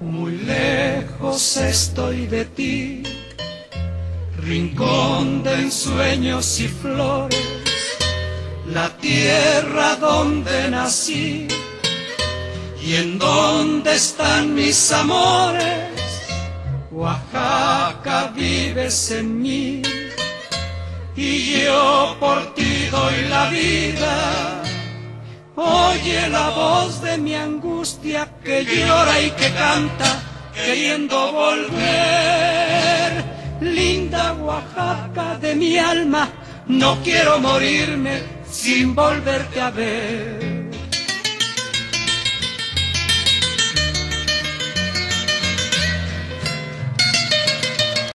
Muy lejos estoy de ti, rincón de ensueños y flores, la tierra donde nací. Y en donde están mis amores. Oaxaca vives en mí. Y yo por ti doy la vida. Oye la voz de mi angustia que llora y que canta queriendo volver. Linda Oaxaca de mi alma, no quiero morirme sin volverte a ver.